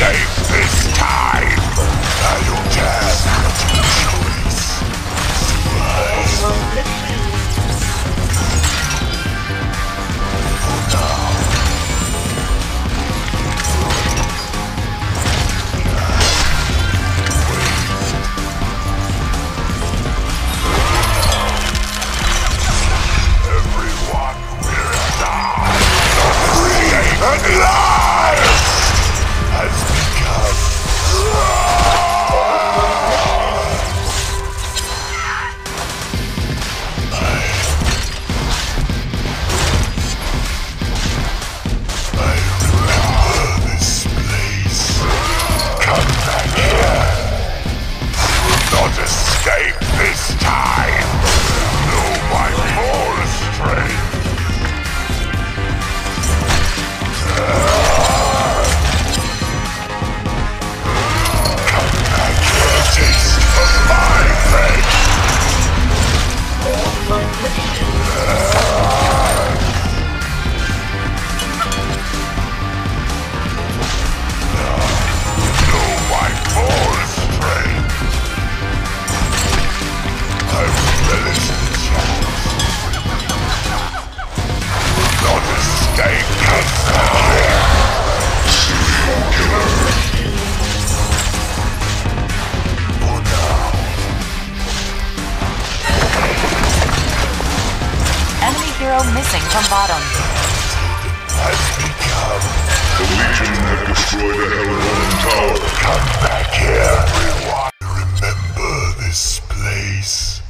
escape this time! Now your task, your choice. from bottom. Become. The Legion have destroyed the Tower. Come back here, everyone. Remember this place.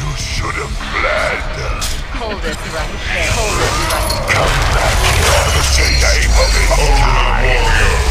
You should have fled. Hold it right there. Hold it right there. Come back here. The name of the Warrior.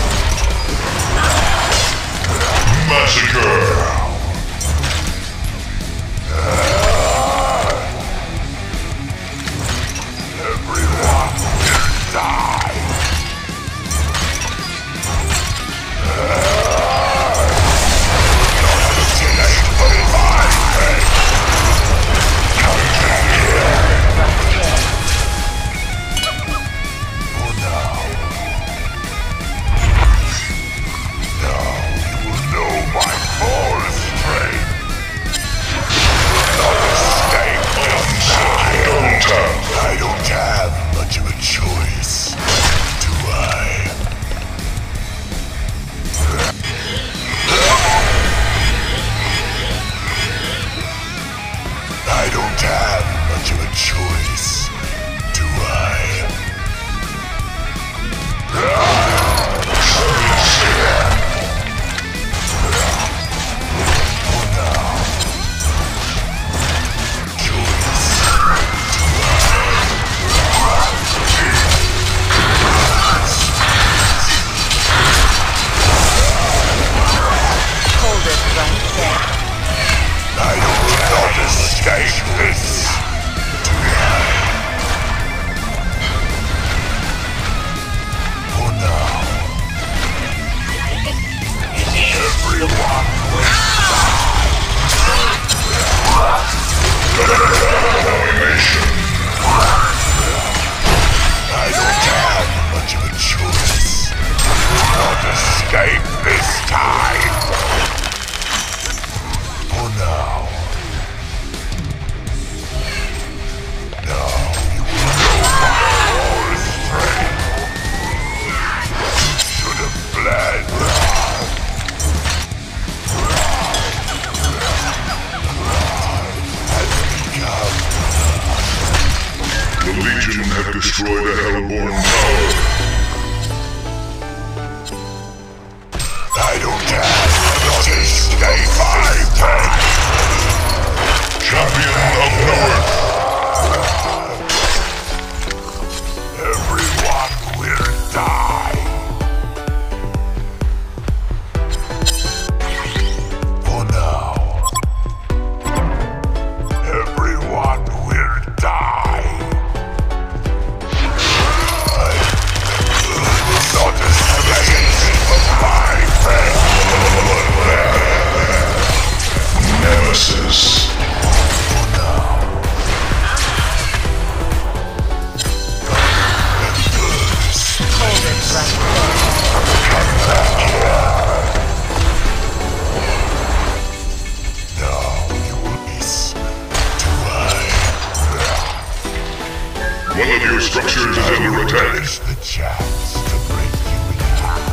Your structures is under attack. Is the chance to break you in half.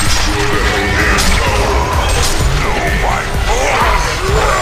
Destroy whole damn tower. No, my boss!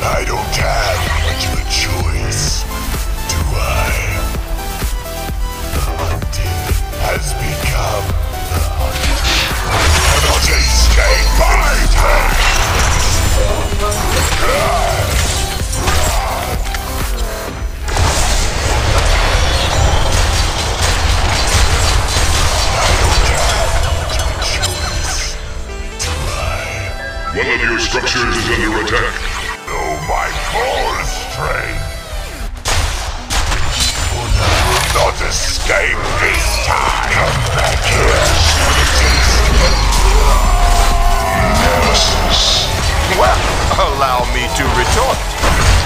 I don't have much of a choice, do I? The hunted has become the hunted. I cannot escape my fate! One of your structures is under attack. Train! Will not escape this time! Come back here! Well, allow me to retort!